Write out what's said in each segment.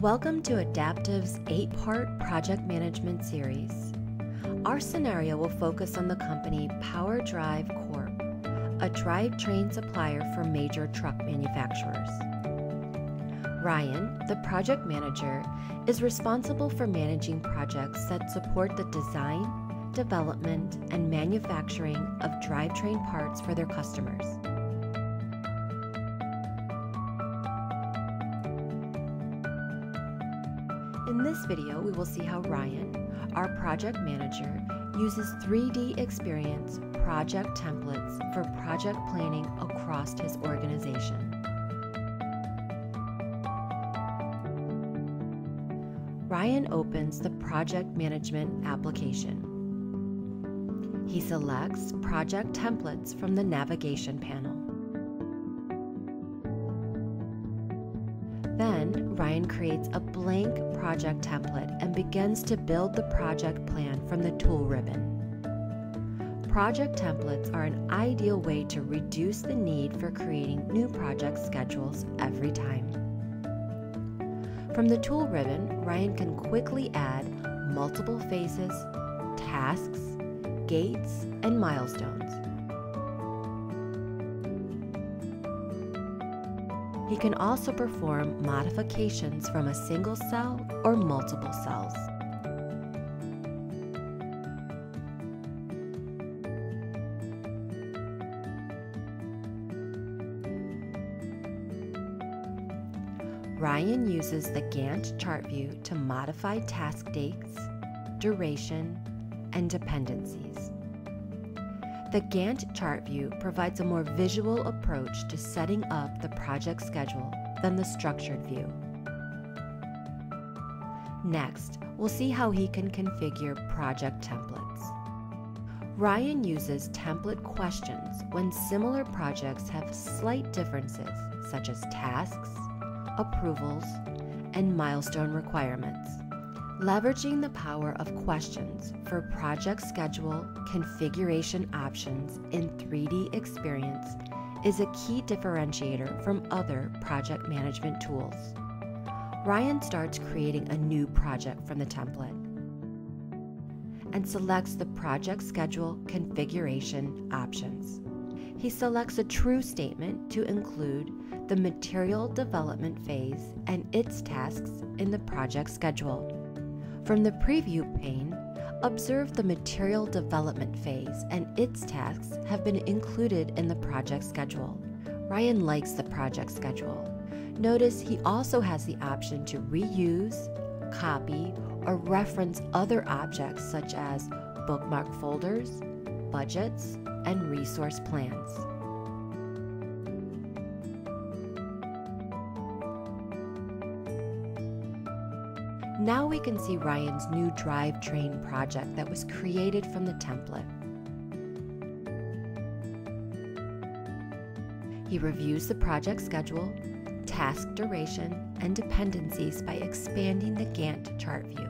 Welcome to Adaptive's eight part project management series. Our scenario will focus on the company Power Drive Corp, a drivetrain supplier for major truck manufacturers. Ryan, the project manager, is responsible for managing projects that support the design, development, and manufacturing of drivetrain parts for their customers. In this video, we will see how Ryan, our project manager, uses 3D Experience project templates for project planning across his organization. Ryan opens the project management application. He selects project templates from the navigation panel. Then, Ryan creates a blank project template and begins to build the project plan from the tool ribbon. Project templates are an ideal way to reduce the need for creating new project schedules every time. From the tool ribbon, Ryan can quickly add multiple phases, tasks, gates, and milestones. He can also perform modifications from a single cell or multiple cells. Ryan uses the Gantt chart view to modify task dates, duration, and dependencies. The Gantt chart view provides a more visual approach to setting up the project schedule than the structured view. Next, we'll see how he can configure project templates. Ryan uses template questions when similar projects have slight differences, such as tasks, approvals, and milestone requirements. Leveraging the power of questions for project schedule configuration options in 3D Experience is a key differentiator from other project management tools. Ryan starts creating a new project from the template and selects the project schedule configuration options. He selects a true statement to include the material development phase and its tasks in the project schedule. From the preview pane, observe the material development phase and its tasks have been included in the project schedule. Ryan likes the project schedule. Notice he also has the option to reuse, copy, or reference other objects such as bookmark folders, budgets, and resource plans. Now we can see Ryan's new drivetrain project that was created from the template. He reviews the project schedule, task duration, and dependencies by expanding the Gantt chart view.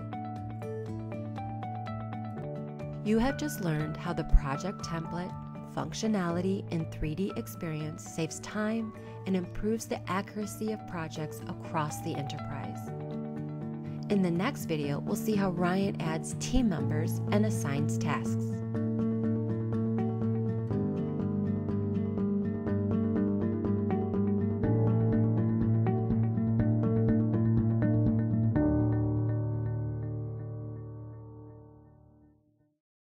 You have just learned how the project template functionality in 3D Experience saves time and improves the accuracy of projects across the enterprise. In the next video, we'll see how Ryan adds team members and assigns tasks.